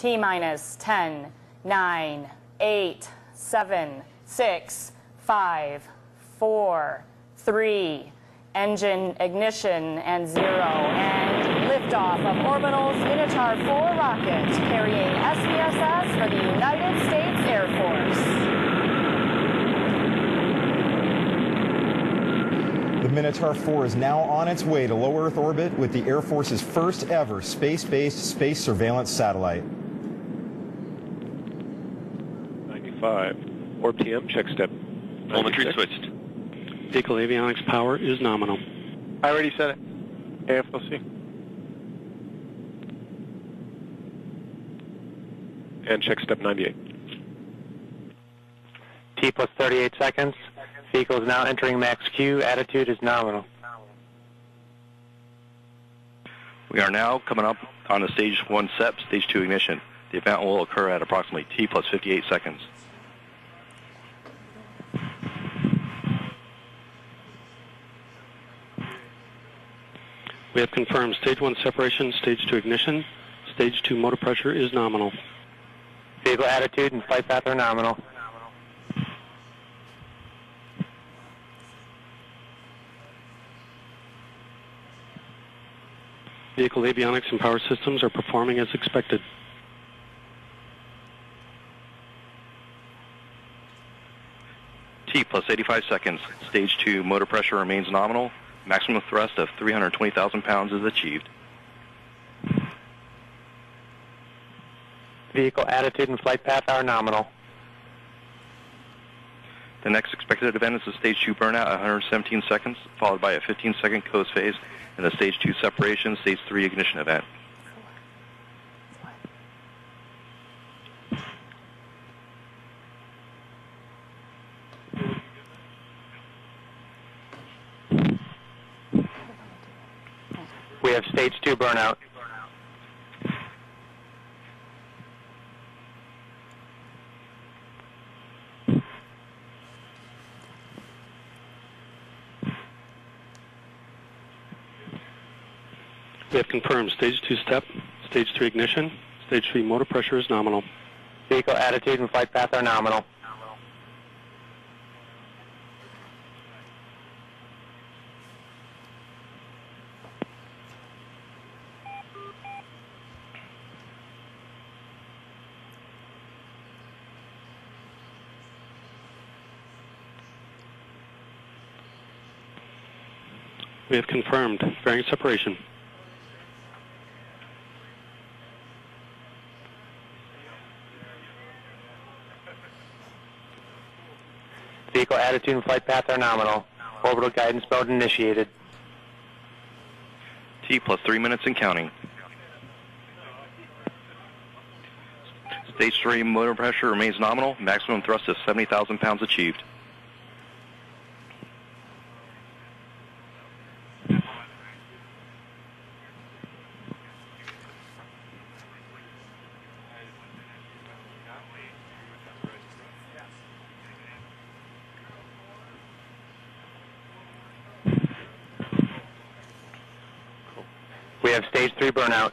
T minus 10, 9, 8, 7, 6, 5, 4, 3, engine ignition and zero, and liftoff of Orbital's Minotaur 4 rocket carrying SBSS for the United States Air Force. The Minotaur 4 is now on its way to low Earth orbit with the Air Force's first ever space-based space surveillance satellite. 95. Orb TM, check step. Telemetry 96. switched. Vehicle avionics power is nominal. I already said it. AFLC. And check step 98. T plus 38 seconds. Vehicle is now entering max Q. Attitude is nominal. We are now coming up on the stage 1 SEP, stage 2 ignition. The event will occur at approximately T plus 58 seconds. We have confirmed stage 1 separation, stage 2 ignition, stage 2 motor pressure is nominal. Vehicle attitude and flight path are nominal. Vehicle avionics and power systems are performing as expected. T plus 85 seconds. Stage 2 motor pressure remains nominal. Maximum thrust of 320,000 pounds is achieved. Vehicle attitude and flight path are nominal. The next expected event is the stage 2 burnout at 117 seconds, followed by a 15 second coast phase and the stage 2 separation, stage 3 ignition event. We have stage 2 burnout. We have confirmed stage 2 step, stage 3 ignition, stage 3 motor pressure is nominal. Vehicle attitude and flight path are nominal. We have confirmed fairing separation. Vehicle attitude and flight path are nominal. Orbital guidance mode initiated. T plus 3 minutes and counting. Stage 3 motor pressure remains nominal. Maximum thrust is 70,000 pounds achieved. We have stage 3 burnout.